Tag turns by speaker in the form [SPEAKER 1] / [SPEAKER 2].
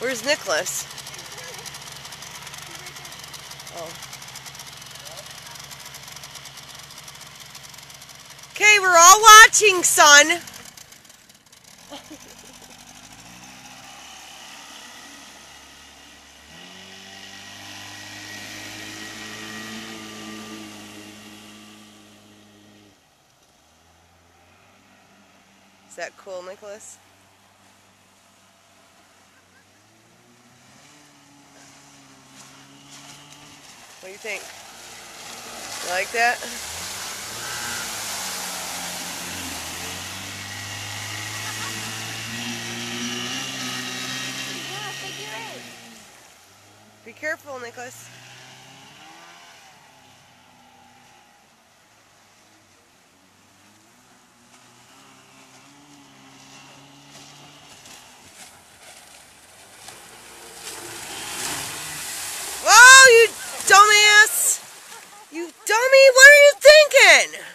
[SPEAKER 1] Where's Nicholas? Oh. Okay, we're all watching, son. Is that cool, Nicholas? What do you think? You like that?
[SPEAKER 2] Yeah.
[SPEAKER 1] Be careful, Nicholas. win.